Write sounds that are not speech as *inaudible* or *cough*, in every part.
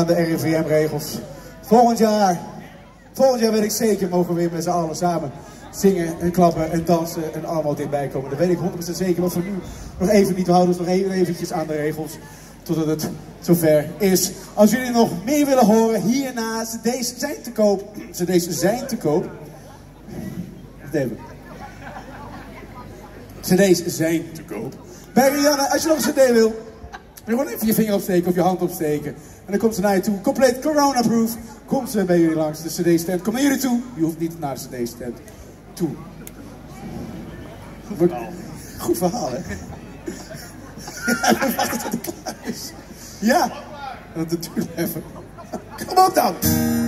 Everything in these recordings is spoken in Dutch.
aan de RIVM-regels. Volgend jaar, volgend jaar weet ik zeker, mogen we weer met z'n allen samen zingen en klappen en dansen en allemaal dichtbij komen. Dat weet ik 100% zeker, maar voor nu nog even niet. Houden ons nog even eventjes aan de regels totdat het zover is. Als jullie nog meer willen horen, hierna cd's zijn te koop. cd's zijn te koop. Cd's zijn te koop. Bij Rianne, als je nog een cd wil, je gewoon even je vinger opsteken of je hand opsteken. En dan komt ze naar je toe, compleet corona-proof. Komt ze bij jullie langs de cd-stand. Kom naar jullie toe. Je hoeft niet naar de cd-stand toe. Goed, verhaal, hè? *laughs* Ja, wacht tot het klaar dat duurt even. Kom op dan!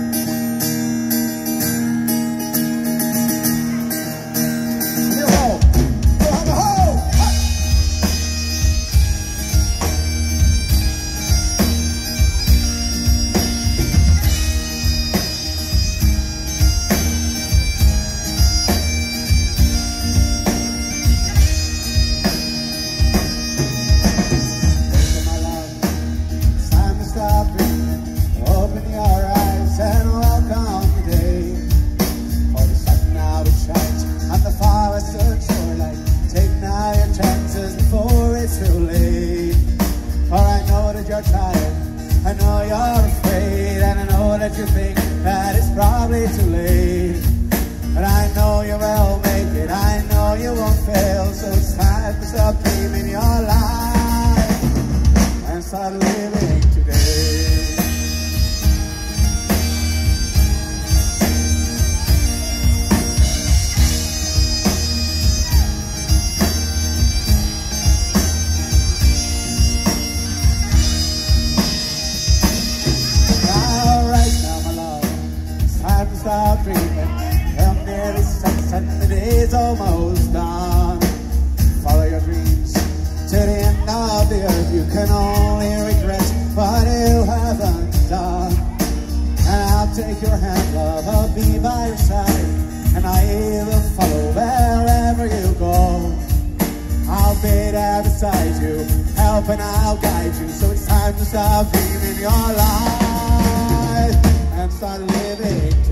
That you think that it's probably too late. Day's almost done. Follow your dreams to the end of the earth. You can only regret what you haven't done. And I'll take your hand, love, I'll be by your side. And I will follow wherever you go. I'll be there beside you, help and I'll guide you. So it's time to stop dreaming your life and start living.